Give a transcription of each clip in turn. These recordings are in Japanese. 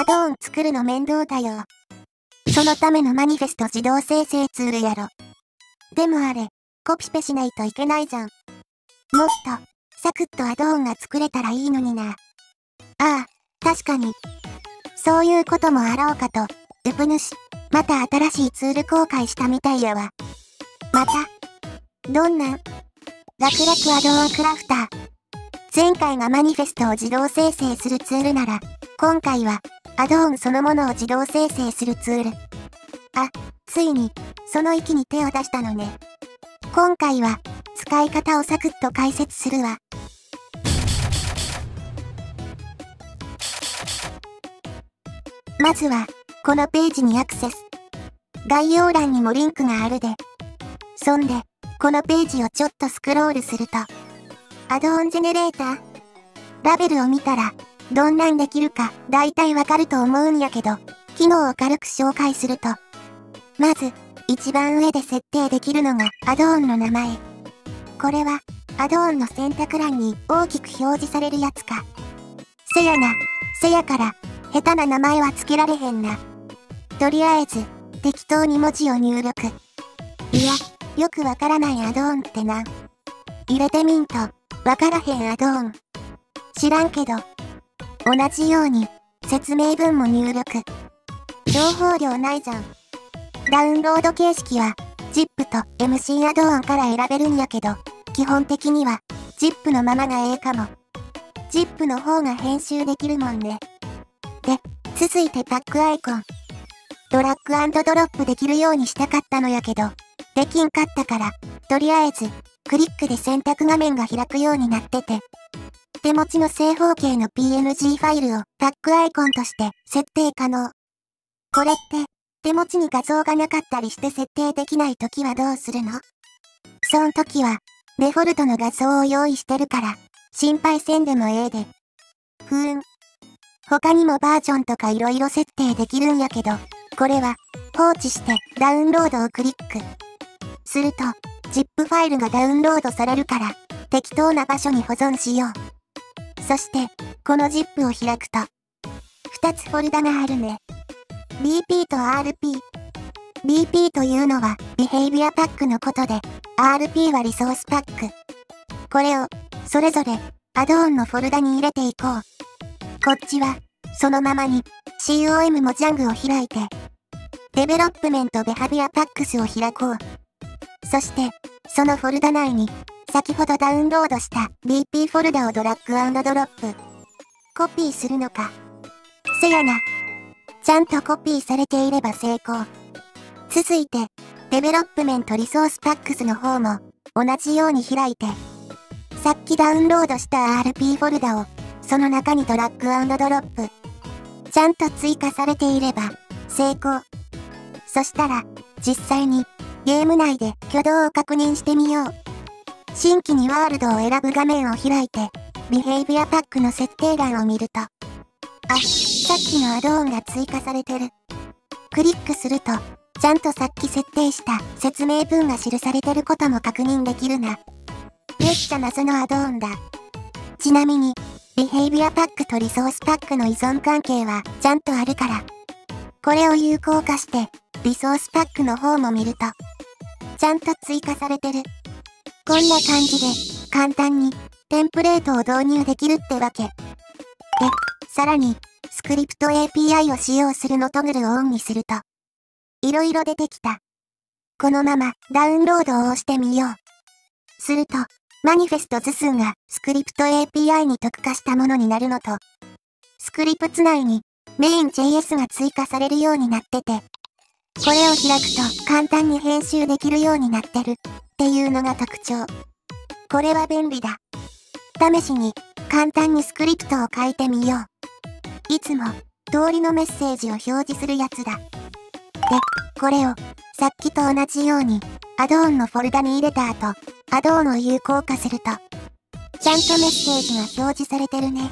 アドオン作るの面倒だよ。そのためのマニフェスト自動生成ツールやろ。でもあれ、コピペしないといけないじゃん。もっと、サクッとアドオンが作れたらいいのにな。ああ、確かに。そういうこともあろうかと、ウプ主、また新しいツール公開したみたいやわ。また、どんなん？楽々アドオンクラフター。前回がマニフェストを自動生成するツールなら、今回は、アドオンそのものを自動生成するツール。あ、ついに、その域に手を出したのね。今回は、使い方をサクッと解説するわ。まずは、このページにアクセス。概要欄にもリンクがあるで。そんで、このページをちょっとスクロールすると、アドオンジェネレーター。ラベルを見たら、どんなんできるか大体わかると思うんやけど、機能を軽く紹介すると、まず、一番上で設定できるのがアドオンの名前。これは、アドオンの選択欄に大きく表示されるやつか。せやな、せやから、下手な名前は付けられへんな。とりあえず、適当に文字を入力。いや、よくわからないアドオンってな。入れてみんと、わからへんアドオン。知らんけど。同じように、説明文も入力。情報量ないじゃん。ダウンロード形式は、ZIP と MC アドオンから選べるんやけど、基本的には、ZIP のままがええかも。ZIP の方が編集できるもんね。で、続いてタックアイコン。ドラッグドロップできるようにしたかったのやけど、できんかったから、とりあえず、クリックで選択画面が開くようになってて、手持ちの正方形の PNG ファイルをタックアイコンとして設定可能。これって、手持ちに画像がなかったりして設定できないときはどうするの？そん時は、デフォルトの画像を用意してるから、心配せんでもええで。ふーん。他にもバージョンとか色々設定できるんやけど、これは、放置してダウンロードをクリック。すると、ZIP ファイルがダウンロードされるから、適当な場所に保存しよう。そして、この ZIP を開くと、2つフォルダがあるね。BP と RP。BP というのは、ビヘイビアパックのことで、RP はリソースパック。これを、それぞれ、アドオンのフォルダに入れていこう。こっちは、そのままに、COM もジャングを開いて、 development behavior packs を開こう。そして、そのフォルダ内に、先ほどダウンロードした BP フォルダをドラッグドロップ。コピーするのか。せやな。ちゃんとコピーされていれば成功。続いて、 development resource packs の方も、同じように開いて、さっきダウンロードした RP フォルダを、その中にドラッグドロップ。ちゃんと追加されていれば、成功。そしたら、実際に、ゲーム内で挙動を確認してみよう。新規にワールドを選ぶ画面を開いて、ビヘイビアパックの設定欄を見ると、あ、さっきのアドオンが追加されてる。クリックすると、ちゃんとさっき設定した説明文が記されてることも確認できるな。めっちゃ謎のアドオンだ。ちなみに、ビヘイビアパックとリソースパックの依存関係はちゃんとあるから。これを有効化して、リソースパックの方も見ると、ちゃんと追加されてる。こんな感じで、簡単に、テンプレートを導入できるってわけ。で、さらに、スクリプト API を使用するのトグルをオンにすると、いろいろ出てきた。このままダウンロードを押してみよう。すると、マニフェスト図数がスクリプト API に特化したものになるのと、スクリプツ内にメイン JS が追加されるようになってて、これを開くと簡単に編集できるようになってるっていうのが特徴。これは便利だ。試しに簡単にスクリプトを書いてみよう。いつも通りのメッセージを表示するやつだ。で、これをさっきと同じようにアドオンのフォルダに入れた後、アドオンを有効化すると、ちゃんとメッセージが表示されてるね。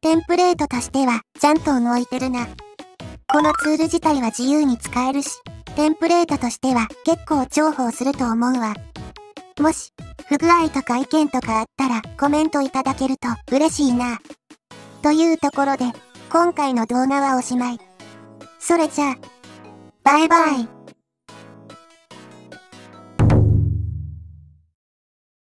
テンプレートとしては、ちゃんと動いてるな。このツール自体は自由に使えるし、テンプレートとしては結構重宝すると思うわ。もし、不具合とか意見とかあったらコメントいただけると嬉しいな。というところで、今回の動画はおしまい。それじゃあ、バイバイ。